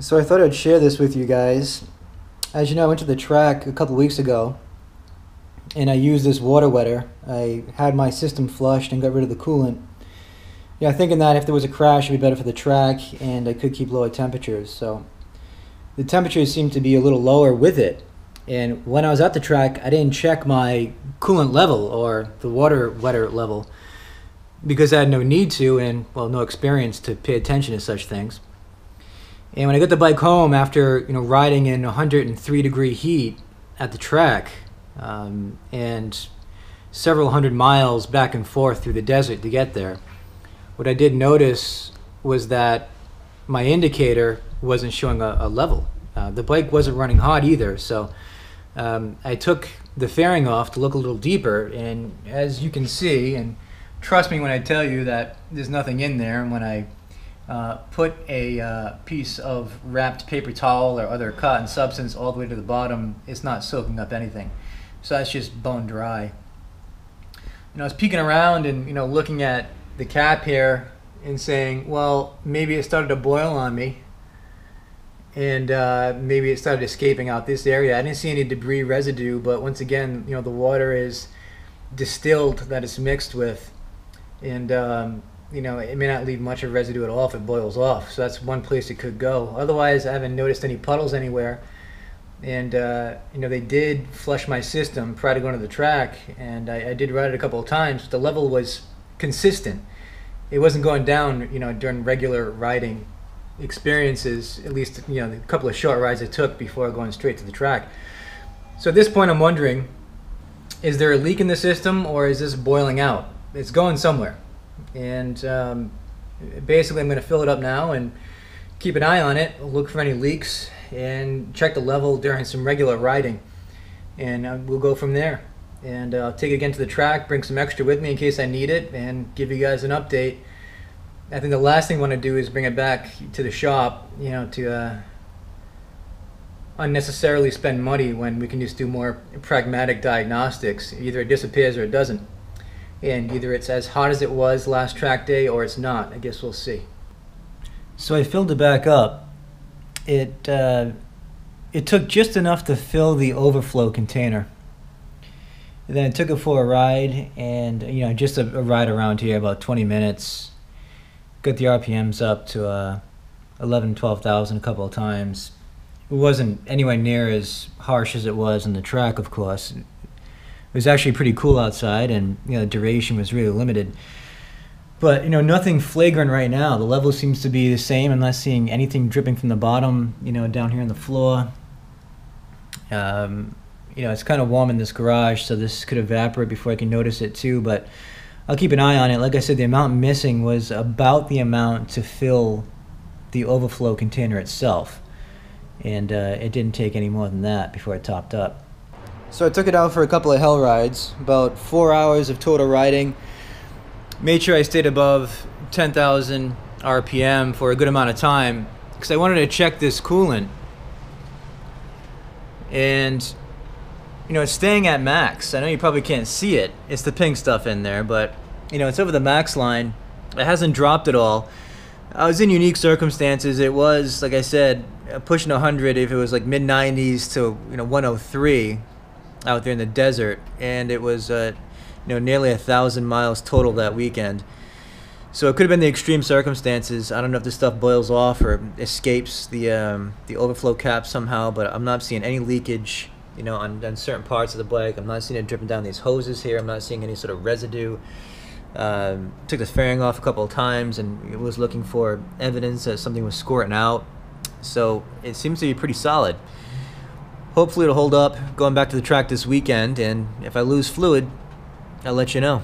So I thought I'd share this with you guys. As you know, I went to the track a couple weeks ago and I used this water wetter. I had my system flushed and got rid of the coolant. Yeah, thinking that if there was a crash, it'd be better for the track and I could keep lower temperatures. So the temperatures seemed to be a little lower with it. And when I was at the track, I didn't check my coolant level or the water wetter level because I had no need to and, well, no experience to pay attention to such things. And when I got the bike home after you know riding in 103 degree heat at the track, um, and several hundred miles back and forth through the desert to get there, what I did notice was that my indicator wasn't showing a, a level. Uh, the bike wasn't running hot either, so um, I took the fairing off to look a little deeper, and as you can see, and trust me when I tell you that there's nothing in there, and when I uh, put a uh, piece of wrapped paper towel or other cotton substance all the way to the bottom, it's not soaking up anything. So that's just bone dry. You know, I was peeking around and you know looking at the cap here and saying, well, maybe it started to boil on me, and uh, maybe it started escaping out this area. I didn't see any debris residue, but once again, you know, the water is distilled that it's mixed with, and um, you know, it may not leave much of residue at all if it boils off. So that's one place it could go. Otherwise, I haven't noticed any puddles anywhere. And, uh, you know, they did flush my system prior to going to the track, and I, I did ride it a couple of times, but the level was consistent. It wasn't going down, you know, during regular riding experiences, at least, you know, the couple of short rides I took before going straight to the track. So at this point, I'm wondering is there a leak in the system or is this boiling out? It's going somewhere and um, basically I'm going to fill it up now and keep an eye on it, look for any leaks, and check the level during some regular riding, and uh, we'll go from there. And uh, I'll take it again to the track, bring some extra with me in case I need it, and give you guys an update. I think the last thing I want to do is bring it back to the shop, you know, to uh, unnecessarily spend money when we can just do more pragmatic diagnostics. Either it disappears or it doesn't and either it's as hot as it was last track day or it's not. I guess we'll see. So I filled it back up. It uh, it took just enough to fill the overflow container. And then I took it for a ride, and you know, just a, a, ride around here, about 20 minutes. Got the RPMs up to uh, 11, 12,000 a couple of times. It wasn't anywhere near as harsh as it was on the track, of course it was actually pretty cool outside, and you know the duration was really limited. But you know nothing flagrant right now. The level seems to be the same. I'm not seeing anything dripping from the bottom. You know down here on the floor. Um, you know it's kind of warm in this garage, so this could evaporate before I can notice it too. But I'll keep an eye on it. Like I said, the amount missing was about the amount to fill the overflow container itself, and uh, it didn't take any more than that before it topped up. So I took it out for a couple of hell rides, about four hours of total riding. Made sure I stayed above 10,000 RPM for a good amount of time because I wanted to check this coolant. And, you know, it's staying at max. I know you probably can't see it. It's the pink stuff in there, but, you know, it's over the max line. It hasn't dropped at all. I was in unique circumstances. It was, like I said, pushing 100 if it was like mid 90s to, you know, 103 out there in the desert, and it was uh, you know nearly a thousand miles total that weekend. So it could have been the extreme circumstances. I don't know if this stuff boils off or escapes the um, the overflow cap somehow, but I'm not seeing any leakage. You know, on, on certain parts of the bike, I'm not seeing it dripping down these hoses here. I'm not seeing any sort of residue. Um, took the fairing off a couple of times and was looking for evidence that something was squirting out. So it seems to be pretty solid hopefully it'll hold up going back to the track this weekend. And if I lose fluid, I'll let you know.